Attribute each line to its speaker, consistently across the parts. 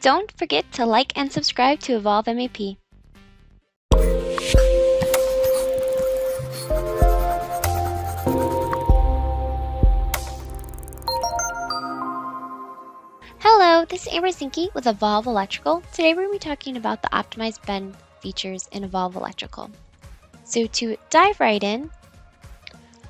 Speaker 1: Don't forget to like and subscribe to Evolve MEP. Hello, this is Amber Zinke with Evolve Electrical. Today we're going to be talking about the optimized bend features in Evolve Electrical. So to dive right in,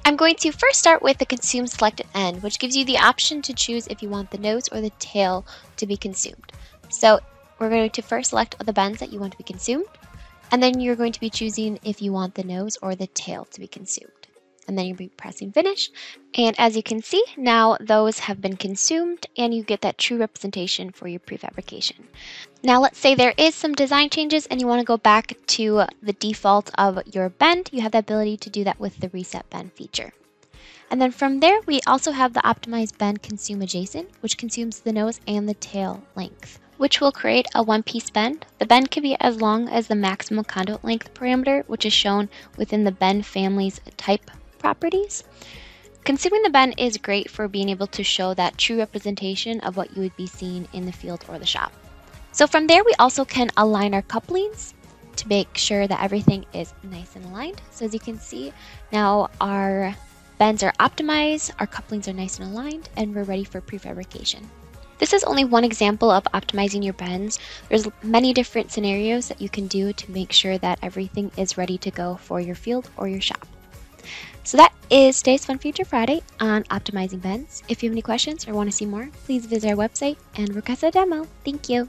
Speaker 1: I'm going to first start with the consume selected end, which gives you the option to choose if you want the nose or the tail to be consumed. So we're going to first select the bends that you want to be consumed, and then you're going to be choosing if you want the nose or the tail to be consumed and then you'll be pressing finish. And as you can see, now those have been consumed and you get that true representation for your prefabrication. Now let's say there is some design changes and you want to go back to the default of your bend. You have the ability to do that with the reset bend feature. And then from there, we also have the optimized bend consume adjacent, which consumes the nose and the tail length which will create a one-piece bend. The bend can be as long as the maximum conduit length parameter, which is shown within the bend family's type properties. Consuming the bend is great for being able to show that true representation of what you would be seeing in the field or the shop. So from there, we also can align our couplings to make sure that everything is nice and aligned. So as you can see, now our bends are optimized, our couplings are nice and aligned, and we're ready for prefabrication. This is only one example of optimizing your bends. There's many different scenarios that you can do to make sure that everything is ready to go for your field or your shop. So that is today's Fun Feature Friday on optimizing bends. If you have any questions or want to see more, please visit our website and request a demo. Thank you.